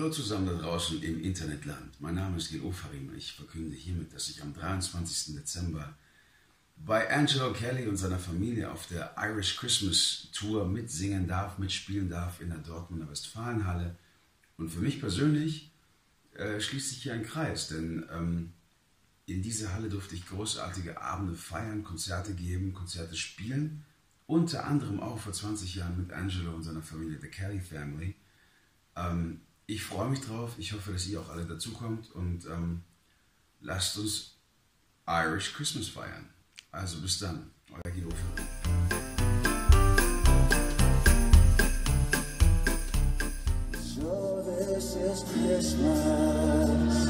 Hallo zusammen da draußen im Internetland. Mein Name ist Gil Ofarim. Ich verkünde hiermit, dass ich am 23. Dezember bei Angelo Kelly und seiner Familie auf der Irish Christmas Tour mitsingen darf, mitspielen darf in der Dortmunder Westfalenhalle. Und für mich persönlich äh, schließt sich hier ein Kreis, denn ähm, in dieser Halle durfte ich großartige Abende feiern, Konzerte geben, Konzerte spielen. Unter anderem auch vor 20 Jahren mit Angelo und seiner Familie, The Kelly Family. Ähm, ich freue mich drauf. Ich hoffe, dass ihr auch alle dazukommt und ähm, lasst uns Irish Christmas feiern. Also bis dann, euer Guido So this is Christmas.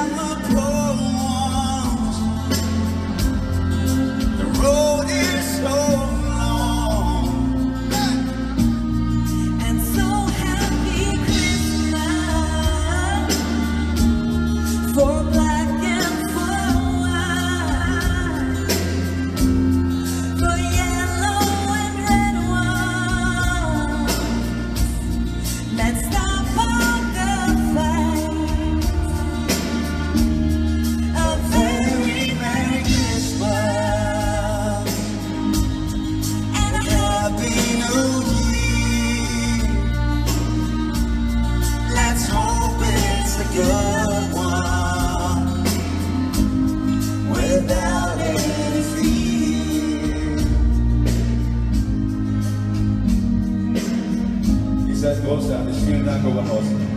close to gonna go house.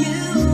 you.